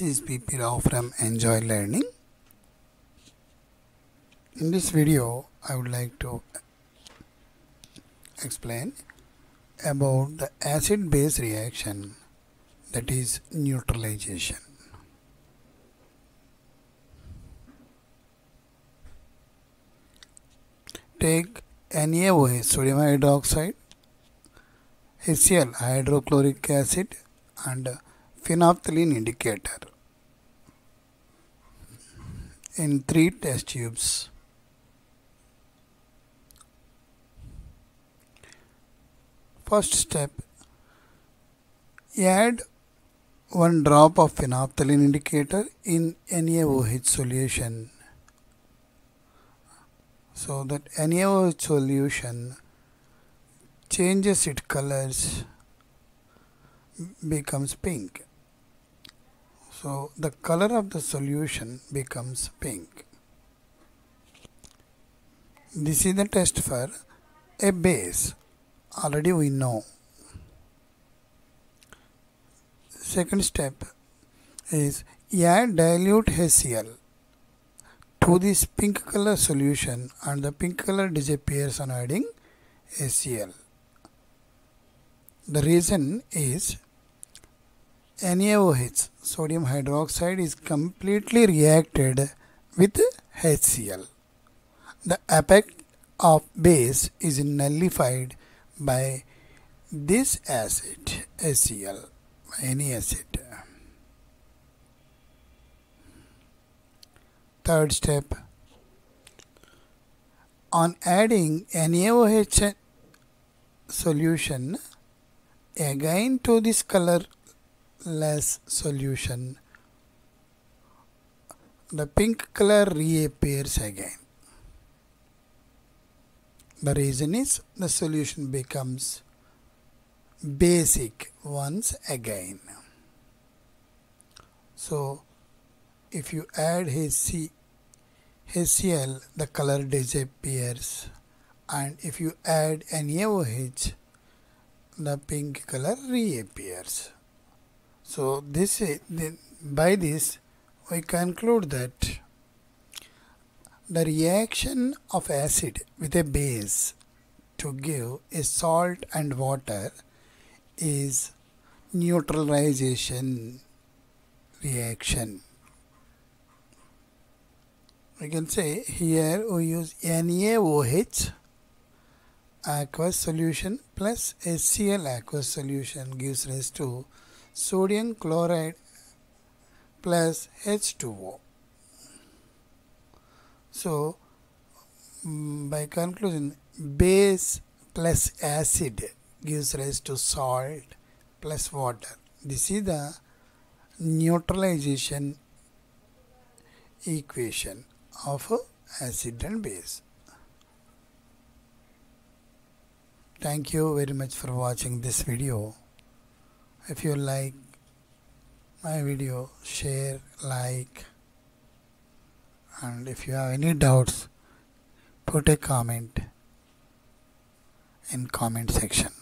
Pirav from Enjoy Learning. In this video, I would like to explain about the acid base reaction that is neutralization. Take NaOH sodium hydroxide, HCl hydrochloric acid and phenolphthalein indicator in three test tubes. First step add one drop of phenolphthalein indicator in NaOH solution so that NaOH solution changes its colors becomes pink so the color of the solution becomes pink. This is the test for a base. Already we know. Second step is add dilute HCl to this pink color solution and the pink color disappears on adding HCl. The reason is NaOH sodium hydroxide is completely reacted with HCl. The effect of base is nullified by this acid HCl, any acid. Third step on adding NaOH solution again to this color less solution. The pink color reappears again. The reason is the solution becomes basic once again. So if you add HC, HCl the color disappears. And if you add NaOH the pink color reappears so this by this we conclude that the reaction of acid with a base to give a salt and water is neutralization reaction. We can say here we use NaOH aqueous solution plus HCl aqueous solution gives rise to sodium chloride plus H2O. So, mm, by conclusion, base plus acid gives rise to salt plus water. This is the neutralization equation of acid and base. Thank you very much for watching this video. If you like my video, share, like, and if you have any doubts, put a comment in comment section.